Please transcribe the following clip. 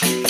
you.